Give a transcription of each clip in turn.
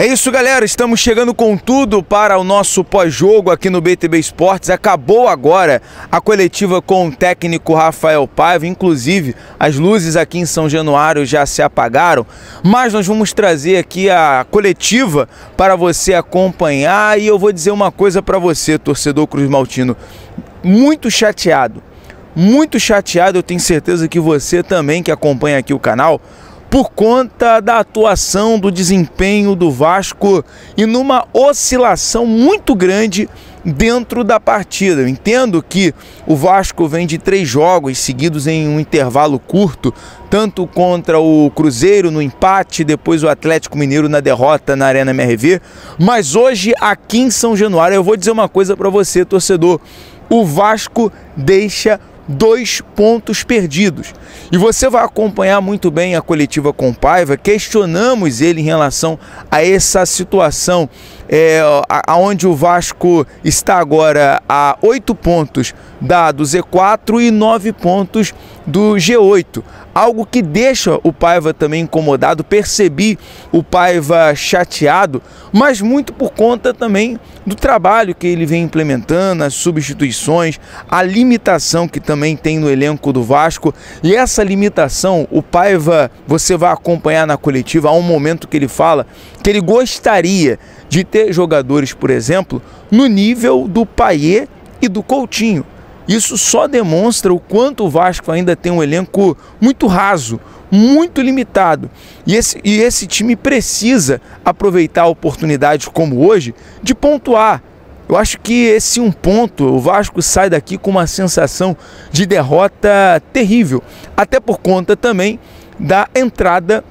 É isso, galera. Estamos chegando com tudo para o nosso pós-jogo aqui no BTB Esportes. Acabou agora a coletiva com o técnico Rafael Paiva. Inclusive, as luzes aqui em São Januário já se apagaram. Mas nós vamos trazer aqui a coletiva para você acompanhar. E eu vou dizer uma coisa para você, torcedor Cruz Maltino. Muito chateado. Muito chateado. Eu tenho certeza que você também que acompanha aqui o canal por conta da atuação, do desempenho do Vasco e numa oscilação muito grande dentro da partida. Eu entendo que o Vasco vem de três jogos seguidos em um intervalo curto, tanto contra o Cruzeiro no empate, depois o Atlético Mineiro na derrota na Arena MRV, mas hoje aqui em São Januário eu vou dizer uma coisa para você, torcedor. O Vasco deixa dois pontos perdidos. E você vai acompanhar muito bem a coletiva com Paiva. Questionamos ele em relação a essa situação, é, aonde o Vasco está agora a oito pontos da do Z4 e nove pontos do G8 algo que deixa o Paiva também incomodado. Percebi o Paiva chateado, mas muito por conta também do trabalho que ele vem implementando, as substituições, a limitação que também tem no elenco do Vasco. E essa limitação, o Paiva, você vai acompanhar na coletiva, há um momento que ele fala que ele gostaria de ter jogadores, por exemplo, no nível do Paier e do Coutinho. Isso só demonstra o quanto o Vasco ainda tem um elenco muito raso, muito limitado. E esse, e esse time precisa aproveitar oportunidades como hoje de pontuar. Eu acho que esse um ponto, o Vasco sai daqui com uma sensação de derrota terrível. Até por conta também da entrada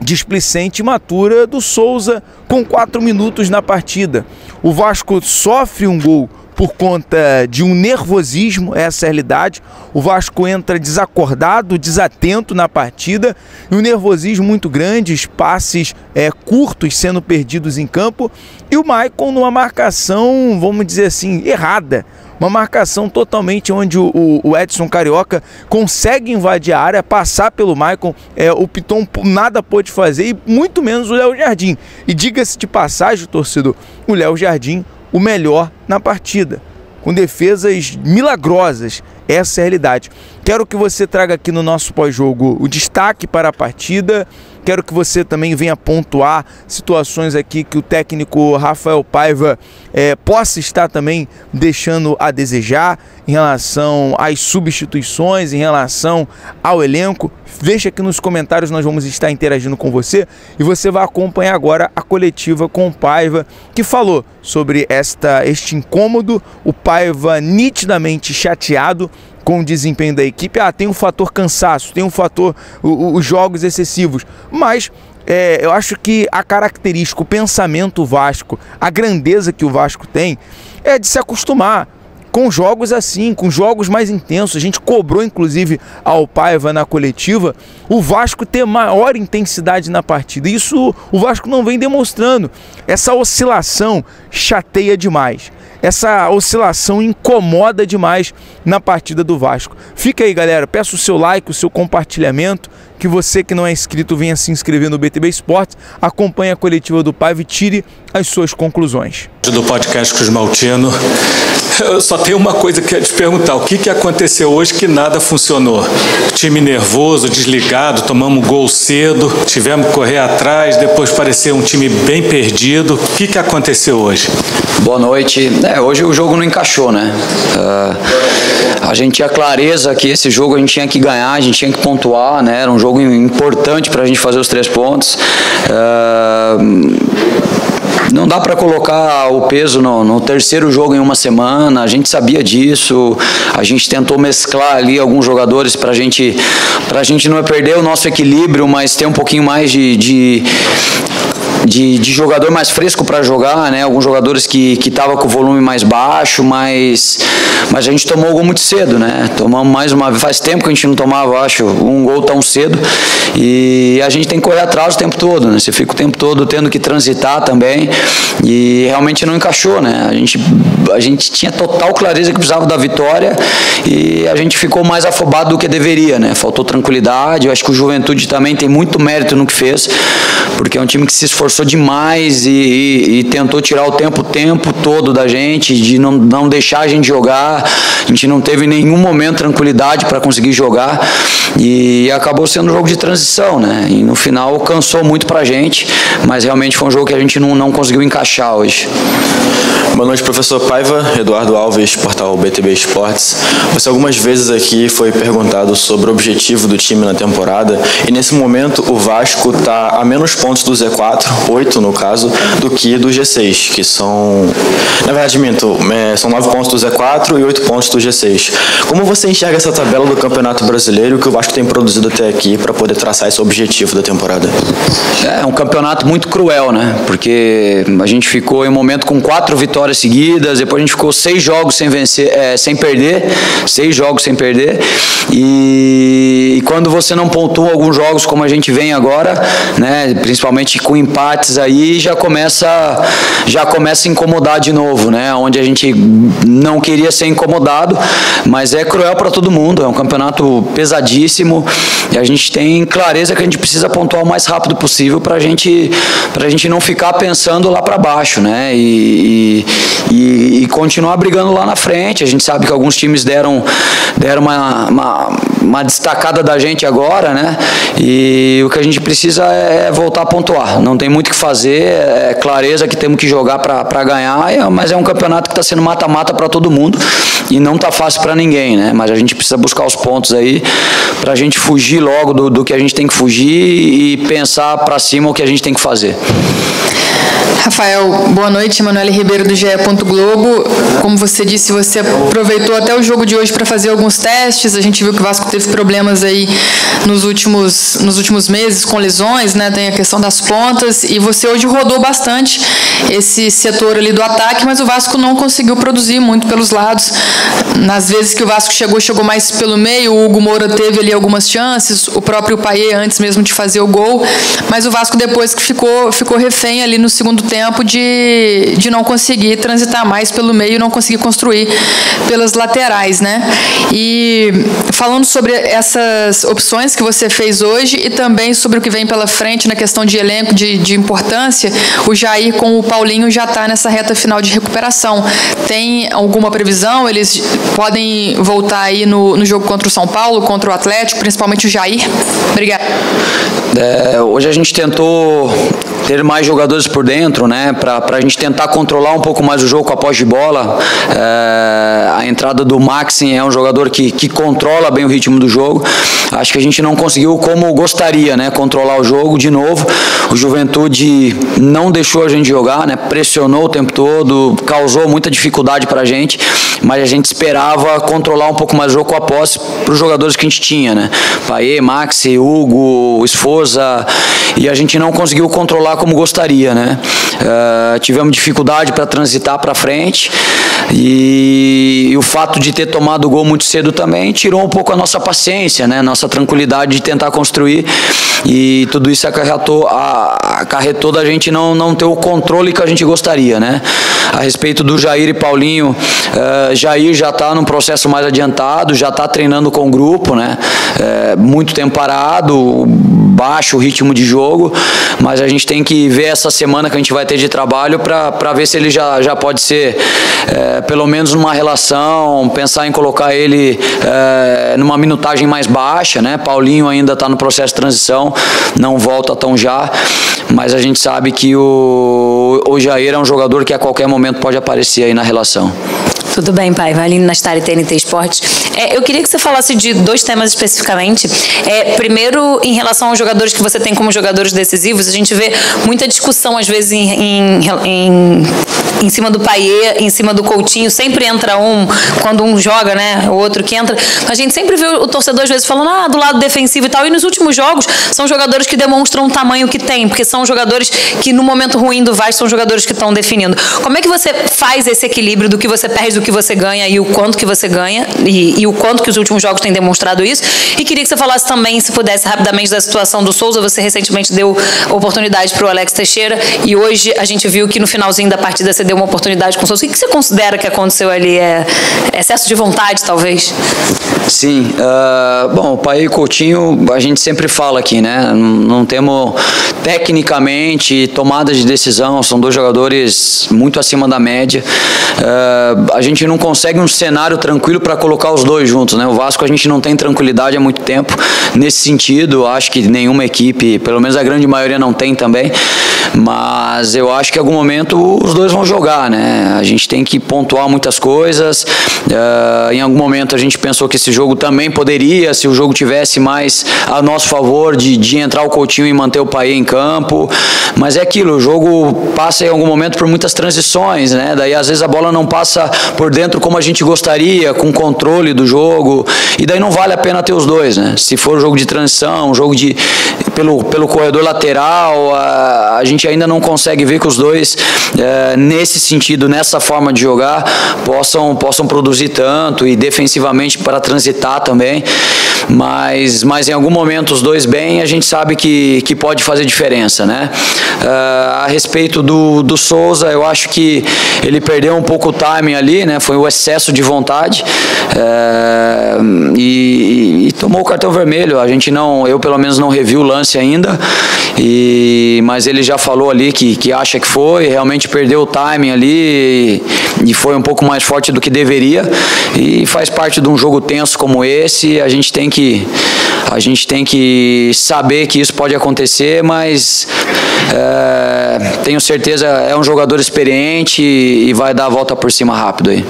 displicente e matura do Souza com quatro minutos na partida. O Vasco sofre um gol por conta de um nervosismo, essa é a realidade. O Vasco entra desacordado, desatento na partida, e um nervosismo muito grande, passes é, curtos sendo perdidos em campo, e o Maicon numa marcação, vamos dizer assim, errada. Uma marcação totalmente onde o, o, Edson Carioca consegue invadir a área, passar pelo Maicon. É, o Piton nada pôde fazer e muito menos o Léo Jardim. E diga-se de passagem, torcedor, o Léo Jardim o melhor na partida, com defesas milagrosas. Essa é a realidade. Quero que você traga aqui no nosso pós-jogo o destaque para a partida Quero que você também venha pontuar situações aqui que o técnico Rafael Paiva é, possa estar também deixando a desejar em relação às substituições, em relação ao elenco. Deixa aqui nos comentários, nós vamos estar interagindo com você e você vai acompanhar agora a coletiva com o Paiva, que falou sobre esta, este incômodo, o Paiva nitidamente chateado com o desempenho da equipe. Ah, tem um fator cansaço, tem um fator os jogos excessivos, mas é, eu acho que a característica, o pensamento Vasco, a grandeza que o Vasco tem, é de se acostumar com jogos assim, com jogos mais intensos. A gente cobrou, inclusive, ao Paiva na coletiva, o Vasco ter maior intensidade na partida. Isso o Vasco não vem demonstrando. Essa oscilação chateia demais essa oscilação incomoda demais na partida do Vasco. Fica aí, galera. Peço o seu like, o seu compartilhamento. Que você que não é inscrito venha se inscrever no BTB Esportes, acompanhe a coletiva do Paiva e tire as suas conclusões. Do podcast Cruz Maltino, eu só tenho uma coisa que é te perguntar: o que, que aconteceu hoje que nada funcionou? Time nervoso, desligado, tomamos gol cedo, tivemos que correr atrás, depois parecer um time bem perdido. O que, que aconteceu hoje? Boa noite. É, hoje o jogo não encaixou, né? Uh, a gente tinha clareza que esse jogo a gente tinha que ganhar, a gente tinha que pontuar, né? Era um jogo importante para a gente fazer os três pontos. Uh, não dá para colocar o peso no, no, terceiro jogo em uma semana, a gente sabia disso, a gente tentou mesclar ali alguns jogadores para gente, a gente não perder o nosso equilíbrio, mas ter um pouquinho mais de, de de, de jogador mais fresco para jogar, né? Alguns jogadores que que com o volume mais baixo, mas mas a gente tomou o gol muito cedo, né? Tomamos mais uma faz tempo que a gente não tomava, acho, um gol tão cedo e a gente tem que correr atrás o tempo todo, né? Você fica o tempo todo tendo que transitar também e realmente não encaixou, né? A gente a gente tinha total clareza que precisava da vitória e a gente ficou mais afobado do que deveria, né? Faltou tranquilidade. Eu acho que o Juventude também tem muito mérito no que fez, porque é um time que se esforçou forçou demais e, e, e, tentou tirar o tempo, o tempo todo da gente, de não, não deixar a gente jogar. A gente não teve nenhum momento tranquilidade para conseguir jogar e acabou sendo um jogo de transição, né? E no final cansou muito para a gente, mas realmente foi um jogo que a gente não, não conseguiu encaixar hoje. Boa noite, professor Paiva, Eduardo Alves, portal BTB Esportes. Você algumas vezes aqui foi perguntado sobre o objetivo do time na temporada e nesse momento o Vasco está a menos pontos do Z4, 8 no caso, do que do G6, que são, na verdade, minto, é, são 9 pontos do Z4 e 8 pontos do G6. Como você enxerga essa tabela do Campeonato Brasileiro que o Vasco tem produzido até aqui para poder traçar esse objetivo da temporada? É um campeonato muito cruel, né? Porque a gente ficou em um momento com quatro vitórias seguidas, depois a gente ficou seis jogos sem vencer, é, sem perder, seis jogos sem perder. E, e, quando você não pontua alguns jogos como a gente vem agora, né, principalmente com empates aí, já começa já começa a incomodar de novo, né? Onde a gente não queria ser incomodado, mas é cruel para todo mundo, é um campeonato pesadíssimo e a gente tem clareza que a gente precisa pontuar o mais rápido possível para gente a gente não ficar pensando lá para baixo, né? E, e, e, continuar brigando lá na frente. A gente sabe que alguns times deram, deram uma, uma, uma, destacada da gente agora, né? E o que a gente precisa é voltar a pontuar. Não tem muito o que fazer, é clareza que temos que jogar para ganhar, é, mas é um campeonato que está sendo mata-mata para todo mundo e não está fácil para ninguém, né? Mas a gente precisa buscar os pontos aí para a gente fugir logo do, do que a gente tem que fugir e pensar para cima o que a gente tem que fazer. Rafael, boa noite. Emanuele Ribeiro do GE. Globo. Como você disse, você aproveitou até o jogo de hoje para fazer alguns testes. A gente viu que o Vasco teve problemas aí nos últimos, nos últimos meses com lesões, né? Tem a questão das pontas. E você hoje rodou bastante esse setor ali do ataque, mas o Vasco não conseguiu produzir muito pelos lados. Nas vezes que o Vasco chegou, chegou mais pelo meio. O Hugo Moura teve ali algumas chances, o próprio Paier antes mesmo de fazer o gol. Mas o Vasco depois que ficou, ficou refém ali no segundo tempo de, de não conseguir transitar mais pelo meio não conseguir construir pelas laterais, né? E falando sobre essas opções que você fez hoje e também sobre o que vem pela frente na questão de elenco, de, de importância, o Jair com o Paulinho já está nessa reta final de recuperação. Tem alguma previsão? Eles podem voltar aí no, no jogo contra o São Paulo, contra o Atlético, principalmente o Jair? Obrigada. É, hoje a gente tentou ter mais jogadores por dentro, né, para a gente tentar controlar um pouco mais o jogo com a pós de bola. É, a entrada do Maxim é um jogador que, que controla bem o ritmo do jogo. Acho que a gente não conseguiu como gostaria, né, controlar o jogo de novo. O Juventude não deixou a gente jogar, né, pressionou o tempo todo, causou muita dificuldade para a gente, mas a gente esperava controlar um pouco mais o jogo com a posse para os jogadores que a gente tinha, né, Paê, Maxi, Hugo, Esforza, e a gente não conseguiu controlar como gostaria, né? Uh, tivemos dificuldade para transitar para frente e, e, o fato de ter tomado o gol muito cedo também tirou um pouco a nossa paciência, né? Nossa tranquilidade de tentar construir e tudo isso acarretou, a, acarretou da gente não, não ter o controle que a gente gostaria, né? A respeito do Jair e Paulinho, uh, Jair já está num processo mais adiantado, já está treinando com o grupo, né? Uh, muito tempo parado, baixo ritmo de jogo, mas a gente tem que ver essa semana que a gente vai ter de trabalho para ver se ele já, já pode ser, é, pelo menos numa relação, pensar em colocar ele é, numa minutagem mais baixa, né? Paulinho ainda está no processo de transição, não volta tão já, mas a gente sabe que o, o Jair é um jogador que a qualquer momento pode aparecer aí na relação. Tudo bem, pai. Valine Nastari, TNT Esportes. É, eu queria que você falasse de dois temas especificamente. É, primeiro, em relação aos jogadores que você tem como jogadores decisivos, a gente vê muita discussão, às vezes, em, em, em, em cima do Paier, em cima do Coutinho. Sempre entra um, quando um joga, né? O outro que entra. A gente sempre vê o torcedor, às vezes, falando, ah, do lado defensivo e tal. E nos últimos jogos, são jogadores que demonstram o tamanho que tem, porque são jogadores que, no momento ruim do Vasco, são jogadores que estão definindo. Como é que você faz esse equilíbrio do que você perde do que você ganha e o quanto que você ganha e, e, o quanto que os últimos jogos têm demonstrado isso. E queria que você falasse também, se pudesse, rapidamente da situação do Souza. Você recentemente deu oportunidade para o Alex Teixeira e hoje a gente viu que no finalzinho da partida você deu uma oportunidade com Souza. O que você considera que aconteceu ali? É excesso de vontade, talvez? Sim. Uh, bom, o Pai e Coutinho, a gente sempre fala aqui, né? Não temos tecnicamente tomada de decisão, são dois jogadores muito acima da média. Uh, a gente não consegue um cenário tranquilo para colocar os dois juntos, né? O Vasco a gente não tem tranquilidade há muito tempo nesse sentido. Acho que nenhuma equipe, pelo menos a grande maioria não tem também. Mas eu acho que em algum momento os dois vão jogar, né? A gente tem que pontuar muitas coisas. Uh, em algum momento a gente pensou que esse jogo também poderia, se o jogo tivesse mais a nosso favor, de, de entrar o Coutinho e manter o Paê em campo. Mas é aquilo, o jogo passa em algum momento por muitas transições, né? Daí às vezes a bola não passa por dentro como a gente gostaria, com controle do jogo. E daí não vale a pena ter os dois, né? Se for um jogo de transição, um jogo de pelo, pelo corredor lateral, a, a gente ainda não consegue ver que os dois, é, nesse sentido, nessa forma de jogar, possam, possam produzir tanto e defensivamente para transitar também. Mas, mas em algum momento os dois bem, a gente sabe que, que pode fazer diferença, né? Uh, a respeito do, do Souza, eu acho que ele perdeu um pouco o timing ali, né? Foi o excesso de vontade uh, e, e, tomou o cartão vermelho. A gente não, eu pelo menos não revi o lance ainda, e, mas ele já falou ali que, que acha que foi, realmente perdeu o timing ali e, foi um pouco mais forte do que deveria e faz parte de um jogo tenso como esse. A gente tem que a gente tem que saber que isso pode acontecer, mas é, tenho certeza é um jogador experiente e vai dar a volta por cima rápido aí.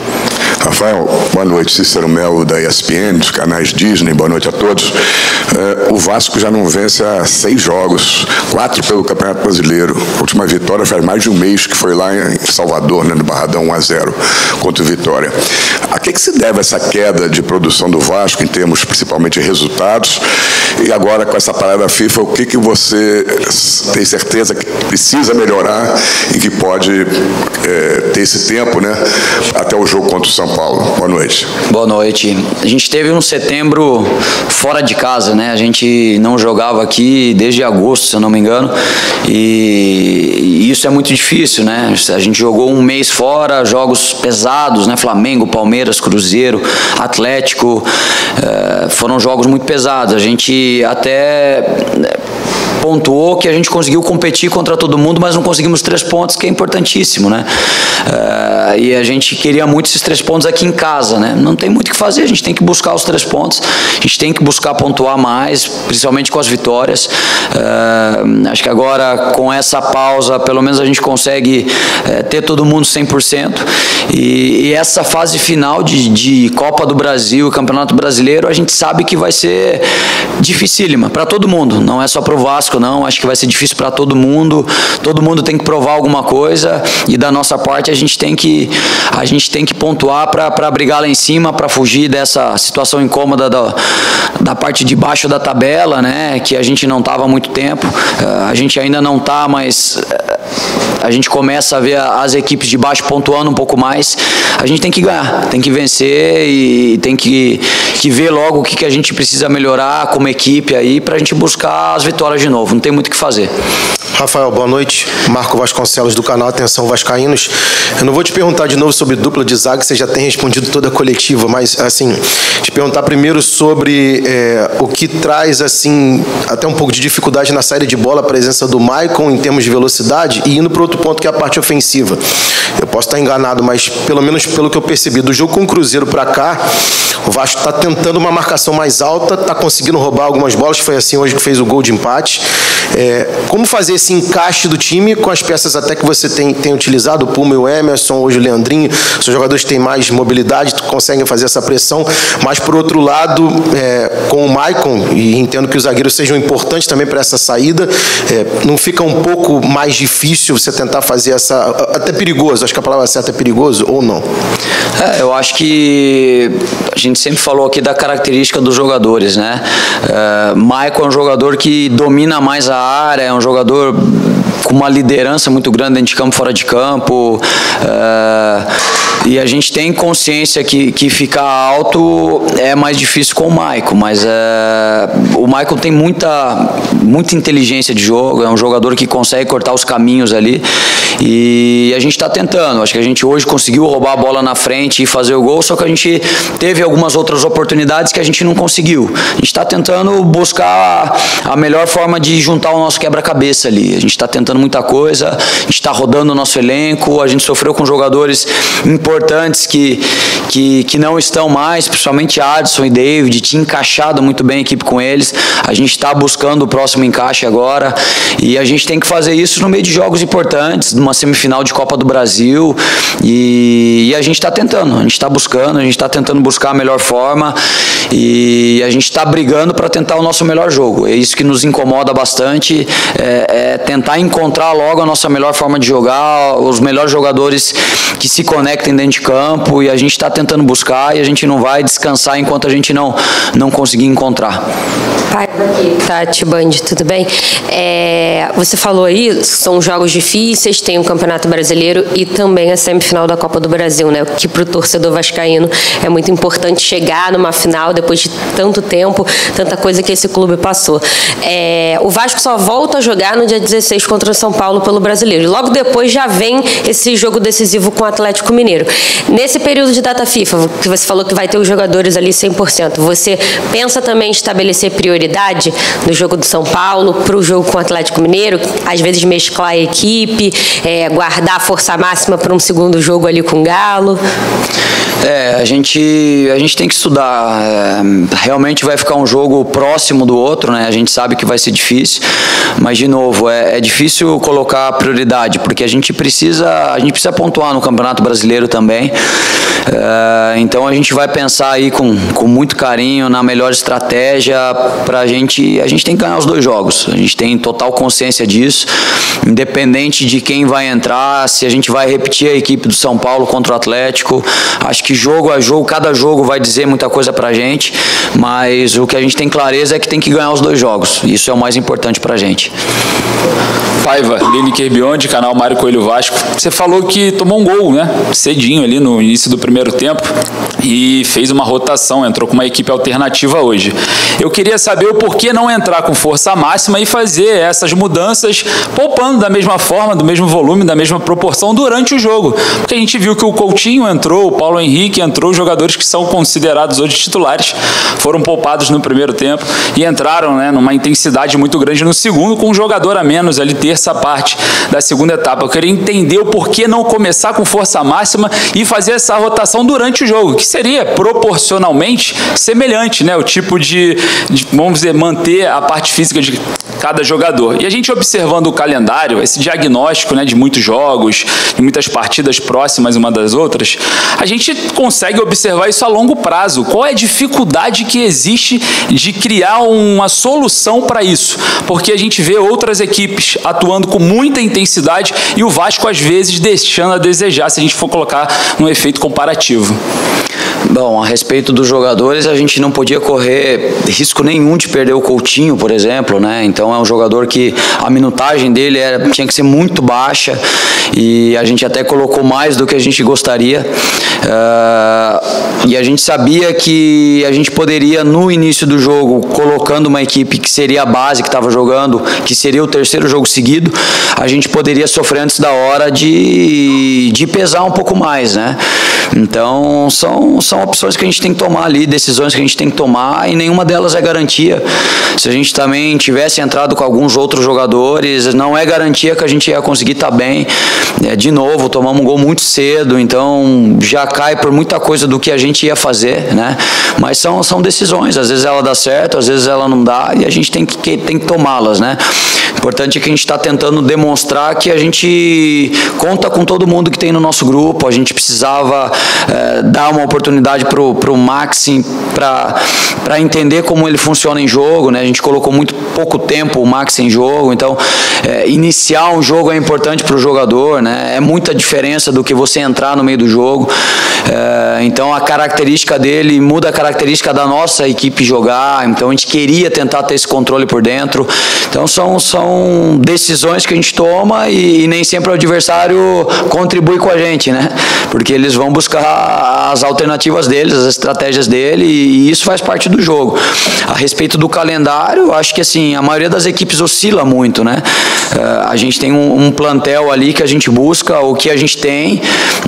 Rafael, boa noite. Cícero Melo da ESPN, dos canais Disney, boa noite a todos. É, o Vasco já não vence há seis jogos, quatro pelo Campeonato Brasileiro. A última vitória faz mais de um mês que foi lá em Salvador, né, no Barradão 1 a 0 contra o Vitória. A que, que se deve essa queda de produção do Vasco em termos principalmente de resultados? E agora com essa parada FIFA, o que, que você tem certeza que precisa melhorar e que pode é, ter esse tempo, né, até o jogo contra o São Paulo? Boa noite. Boa noite. A gente teve um setembro fora de casa, né? A gente não jogava aqui desde agosto, se eu não me engano, e isso é muito difícil, né? A gente jogou um mês fora, jogos pesados, né? Flamengo, Palmeiras, Cruzeiro, Atlético, é, foram jogos muito pesados. A gente até pontuou que a gente conseguiu competir contra todo mundo, mas não conseguimos três pontos, que é importantíssimo, né? Uh, e a gente queria muito esses três pontos aqui em casa, né? Não tem muito o que fazer, a gente tem que buscar os três pontos, a gente tem que buscar pontuar mais, principalmente com as vitórias. Uh, acho que agora, com essa pausa, pelo menos a gente consegue uh, ter todo mundo 100%. E, e essa fase final de, de Copa do Brasil, Campeonato Brasileiro, a gente sabe que vai ser dificílima para todo mundo, não é só para o Vasco não. Acho que vai ser difícil para todo mundo. Todo mundo tem que provar alguma coisa e da nossa parte a gente tem que a gente tem que pontuar para brigar lá em cima, para fugir dessa situação incômoda da, da parte de baixo da tabela, né? Que a gente não estava há muito tempo. Eh, a gente ainda não está, mas a gente começa a ver as equipes de baixo pontuando um pouco mais. A gente tem que ganhar, tem que vencer e tem que, que ver logo o que, que a gente precisa melhorar como equipe aí para a gente buscar as vitórias de novo. Não tem muito o que fazer. Rafael, boa noite. Marco Vasconcelos do canal Atenção Vascaínos. Eu não vou te perguntar de novo sobre dupla de zaga, você já tem respondido toda a coletiva, mas assim, te perguntar primeiro sobre é, o que traz assim até um pouco de dificuldade na saída de bola, a presença do Maicon em termos de velocidade e indo para outro ponto que é a parte ofensiva. Eu posso estar enganado, mas pelo menos pelo que eu percebi do jogo com o Cruzeiro para cá, o Vasco está tentando uma marcação mais alta, está conseguindo roubar algumas bolas. Foi assim hoje que fez o gol de empate. É, como fazer esse encaixe do time com as peças até que você tem, tem utilizado, o Puma e o Emerson, hoje o Leandrinho, são jogadores que têm mais mobilidade, conseguem fazer essa pressão, mas por outro lado, é, com o Maicon, e entendo que os zagueiros sejam importantes também para essa saída, é, não fica um pouco mais difícil você tentar fazer essa, até perigoso? Acho que a palavra certa é perigoso ou não? É, eu acho que a gente sempre falou aqui da característica dos jogadores, né? É, Michael é um jogador que domina mais a área, é um jogador com uma liderança muito grande dentro de campo, fora de campo. Uh, e a gente tem consciência que, que ficar alto é mais difícil com o Michael, mas uh, o Michael tem muita, muita inteligência de jogo, é um jogador que consegue cortar os caminhos ali e a gente está tentando. Acho que a gente hoje conseguiu roubar a bola na frente e fazer o gol, só que a gente teve algumas outras oportunidades que a gente não conseguiu. A gente está tentando buscar a melhor forma de juntar o nosso quebra-cabeça ali. A gente está tentando muita coisa, a gente está rodando o nosso elenco, a gente sofreu com jogadores importantes que, que, que não estão mais, principalmente Adson e David, tinha encaixado muito bem a equipe com eles. A gente está buscando o próximo encaixe agora e a gente tem que fazer isso no meio de jogos importantes, numa semifinal de Copa do Brasil e, e a gente está tentando, a gente está buscando, a gente está tentando buscar a melhor forma e a gente está brigando para tentar o nosso melhor jogo. É isso que nos incomoda bastante, é, é tentar encontrar logo a nossa melhor forma de jogar, os melhores jogadores que se conectem dentro de campo e a gente está tentando buscar e a gente não vai descansar enquanto a gente não, não conseguir encontrar. Pai, Tati Band, tudo bem? É, você falou aí, são jogos difíceis, tem o Campeonato Brasileiro e também a semifinal da Copa do Brasil, né? Que para o torcedor vascaíno é muito importante chegar numa final depois de tanto tempo, tanta coisa que esse clube passou. É, o Vasco só volta a jogar no dia 16 contra o São Paulo pelo Brasileiro. Logo depois já vem esse jogo decisivo com o Atlético Mineiro. Nesse período de data FIFA, que você falou que vai ter os jogadores ali 100%, você pensa também em estabelecer prioridade no jogo do São Paulo para o jogo com o Atlético Mineiro? Às vezes mesclar a equipe, é, guardar a força máxima para um segundo jogo ali com o Galo? É, a gente, a gente tem que estudar. É, realmente vai ficar um jogo próximo do outro, né? A gente sabe que vai ser difícil, mas de novo é, é difícil colocar prioridade porque a gente precisa, a gente precisa pontuar no Campeonato Brasileiro também. É, então a gente vai pensar aí com, com muito carinho na melhor estratégia para a gente. A gente tem que ganhar os dois jogos. A gente tem total consciência disso, independente de quem vai entrar, se a gente vai repetir a equipe do São Paulo contra o Atlético. Acho que jogo a jogo, cada jogo vai dizer muita coisa pra gente, mas o que a gente tem clareza é que tem que ganhar os dois jogos. Isso é o mais importante pra gente. Paiva, Lineker Beyond, canal Mário Coelho Vasco. Você falou que tomou um gol, né? Cedinho ali no início do primeiro tempo e fez uma rotação, entrou com uma equipe alternativa hoje. Eu queria saber o porquê não entrar com força máxima e fazer essas mudanças poupando da mesma forma, do mesmo volume, da mesma proporção durante o jogo. Porque a gente viu que o Coutinho entrou, o Paulo Henrique entrou, jogadores que são considerados hoje titulares foram poupados no primeiro tempo e entraram né, numa intensidade muito grande no segundo, com um jogador a menos ali terça parte da segunda etapa. Eu queria entender o porquê não começar com força máxima e fazer essa rotação durante o jogo, que seria proporcionalmente semelhante, né? O tipo de, de vamos dizer, manter a parte física de cada jogador. E a gente observando o calendário, esse diagnóstico né, de muitos jogos, de muitas partidas próximas uma das outras, a gente consegue observar isso a longo prazo. Qual é a dificuldade que existe de criar uma solução para isso? Porque a gente vê outras equipes atuando com muita intensidade e o Vasco às vezes deixando a desejar, se a gente for colocar num efeito comparativo. Bom, a respeito dos jogadores, a gente não podia correr risco nenhum de perder o Coutinho, por exemplo, né? Então é um jogador que a minutagem dele era, tinha que ser muito baixa e a gente até colocou mais do que a gente gostaria. Uh, e a gente sabia que a gente poderia, no início do jogo, colocando uma equipe que seria a base que estava jogando, que seria o terceiro jogo seguido, a gente poderia sofrer antes da hora de, de pesar um pouco mais, né? Então são, são opções que a gente tem que tomar ali, decisões que a gente tem que tomar e nenhuma delas é garantia. Se a gente também tivesse entrado com alguns outros jogadores, não é garantia que a gente ia conseguir estar tá bem. É, de novo, tomamos um gol muito cedo, então já cai por muita coisa do que a gente ia fazer, né? Mas são, são decisões, às vezes ela dá certo, às vezes ela não dá e a gente tem que, tem que tomá-las, né? Importante é que a gente está tentando demonstrar que a gente conta com todo mundo que tem no nosso grupo, a gente precisava é, dar uma oportunidade para o Maxim para entender como ele funciona em jogo, né? A gente colocou muito pouco tempo o Max em jogo, então é, iniciar um jogo é importante para o jogador, né? É muita diferença do que você entrar no meio do jogo. É, então a característica dele muda a característica da nossa equipe jogar. Então a gente queria tentar ter esse controle por dentro. Então são, são decisões que a gente toma e, e nem sempre o adversário contribui com a gente, né? Porque eles vão buscar as alternativas deles, as estratégias dele e, isso faz parte do jogo. A respeito do calendário, acho que assim a maioria das equipes oscila muito, né? Uh, a gente tem um, plantel ali que a gente busca, o que a gente tem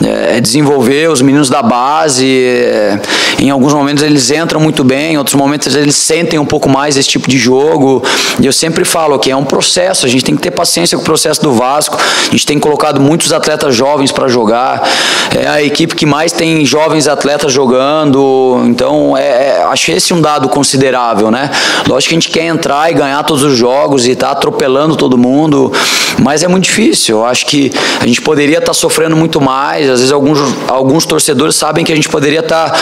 é, é desenvolver os meninos da base. É, em alguns momentos eles entram muito bem, em outros momentos eles sentem um pouco mais esse tipo de jogo. E eu sempre falo que é um processo, a gente tem que ter paciência com o processo do Vasco. A gente tem colocado muitos atletas jovens para jogar. É a equipe que mais tem jovens atletas jogando. Então, é, é, acho esse um dado considerável, né? Lógico que a gente quer entrar e ganhar todos os jogos e tá atropelando todo mundo, mas é muito difícil. Eu acho que a gente poderia estar tá sofrendo muito mais. Às vezes alguns, alguns torcedores sabem que a gente poderia estar tá,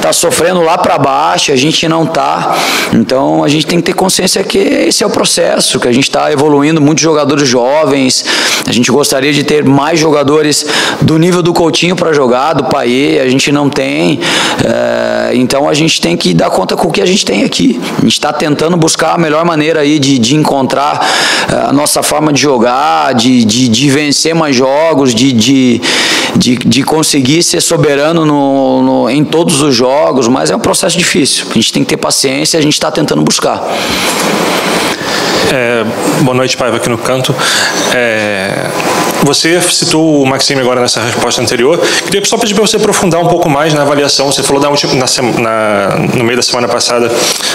tá sofrendo lá para baixo, a gente não tá. Então, a gente tem que ter consciência que esse é o processo, que a gente está evoluindo muitos jogadores jovens. A gente gostaria de ter mais jogadores do nível do Coutinho para jogar, do Paê, a gente não tem. É, então a gente tem que dar conta com o que a gente tem aqui. A gente está tentando buscar a melhor maneira aí de, de encontrar eh, a nossa forma de jogar, de, de, de vencer mais jogos, de, de, de, de conseguir ser soberano no, no, em todos os jogos, mas é um processo difícil. A gente tem que ter paciência a gente está tentando buscar. É, boa noite, Paiva, aqui no canto. É, você citou o Maxime agora nessa resposta anterior. Queria só pedir para você aprofundar um pouco mais na avaliação. Você falou da última, na, na, no meio da semana passada,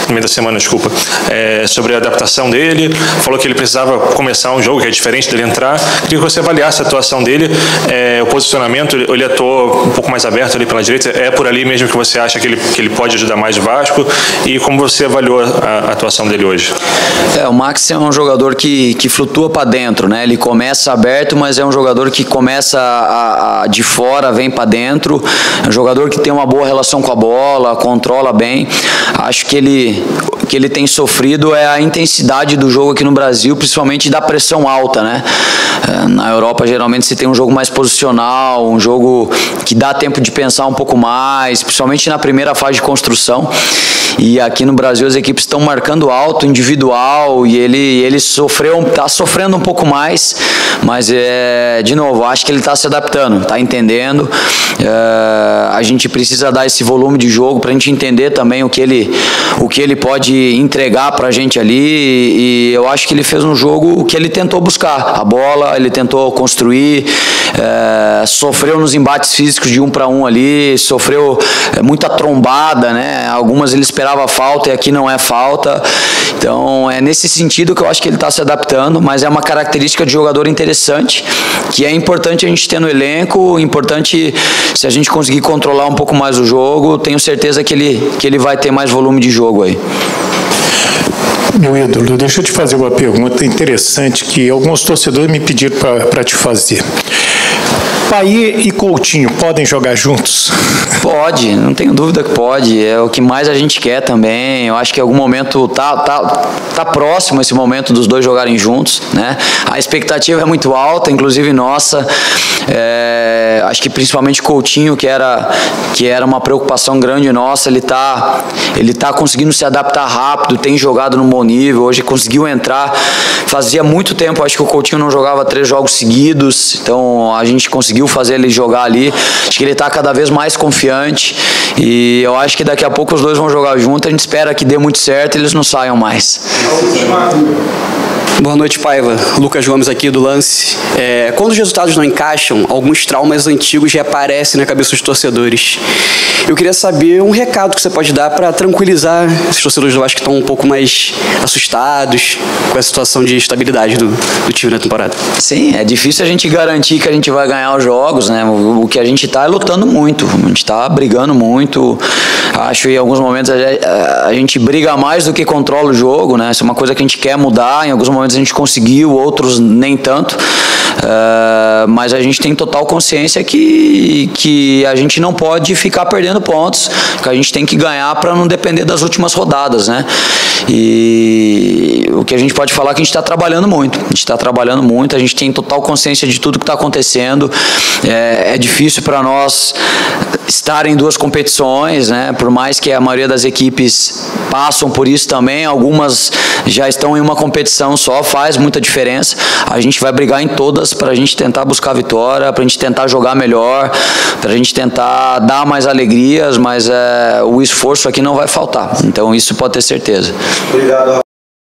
no meio da semana, desculpa, é, sobre a adaptação dele. Falou que ele precisava começar um jogo que é diferente dele entrar. Queria que você avaliasse a atuação dele, é, o posicionamento. Ele atuou um pouco mais aberto ali pela direita. É por ali mesmo que você acha que ele, que ele pode ajudar mais o Vasco? E como você avaliou a, a atuação dele hoje? É, o Max é um jogador que, que flutua para dentro, né? Ele começa aberto, mas é um jogador que começa a, a, de fora, vem para dentro. É um jogador que tem uma boa relação com a bola, controla bem. Acho que ele que ele tem sofrido é a intensidade do jogo aqui no Brasil, principalmente da pressão alta, né? É, na Europa geralmente se tem um jogo mais posicional, um jogo que dá tempo de pensar um pouco mais, principalmente na primeira fase de construção. E aqui no Brasil as equipes estão marcando alto, individual, e ele, ele sofreu, está sofrendo um pouco mais, mas é, de novo, acho que ele está se adaptando, está entendendo. É, a gente precisa dar esse volume de jogo para a gente entender também o que ele, o que ele pode entregar para a gente ali. E eu acho que ele fez um jogo que ele tentou buscar a bola, ele tentou construir, é, sofreu nos embates físicos de um para um ali, sofreu é, muita trombada, né? Algumas ele esperava falta e aqui não é falta. Então é nesse sentido que eu acho que ele está se adaptando, mas é uma característica de jogador interessante, que é importante a gente ter no elenco, importante se a gente conseguir controlar um pouco mais o jogo, tenho certeza que ele, que ele vai ter mais volume de jogo aí. Meu ídolo, deixa eu te fazer uma pergunta interessante que alguns torcedores me pediram para te fazer. Paí e Coutinho podem jogar juntos? Pode, não tenho dúvida que pode. É o que mais a gente quer também. Eu acho que em algum momento tá, tá, tá próximo esse momento dos dois jogarem juntos, né? A expectativa é muito alta, inclusive nossa. É, acho que principalmente Coutinho, que era, que era uma preocupação grande nossa, ele tá, ele tá conseguindo se adaptar rápido, tem jogado no bom nível, hoje conseguiu entrar. Fazia muito tempo, acho que o Coutinho não jogava três jogos seguidos, então a gente conseguiu conseguiu fazer ele jogar ali. Acho que ele está cada vez mais confiante e eu acho que daqui a pouco os dois vão jogar junto. A gente espera que dê muito certo e eles não saiam mais. Boa noite, Paiva. Lucas Gomes aqui do Lance. É, quando os resultados não encaixam, alguns traumas antigos reaparecem na cabeça dos torcedores. Eu queria saber um recado que você pode dar para tranquilizar esses torcedores do Vasco que estão um pouco mais assustados com a situação de estabilidade do, do time na temporada. Sim, é difícil a gente garantir que a gente vai ganhar os jogos, né? O, o que a gente está é lutando muito, a gente está brigando muito. Acho que em alguns momentos a, a gente briga mais do que controla o jogo, né? Isso é uma coisa que a gente quer mudar. Em alguns momentos a gente conseguiu, outros nem tanto. Uh, mas a gente tem total consciência que, que a gente não pode ficar perdendo pontos, que a gente tem que ganhar para não depender das últimas rodadas, né? E o que a gente pode falar é que a gente está trabalhando muito. A gente está trabalhando muito, a gente tem total consciência de tudo que está acontecendo. É, é difícil para nós estar em duas competições, né? Por mais que a maioria das equipes passam por isso também, algumas já estão em uma competição só, faz muita diferença. A gente vai brigar em todas para a gente tentar buscar vitória, para a gente tentar jogar melhor, para a gente tentar dar mais alegrias, mas é, o esforço aqui não vai faltar. Então isso pode ter certeza. Obrigado.